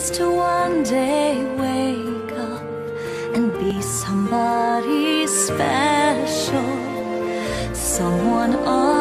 is to one day wake up and be somebody special, someone adored.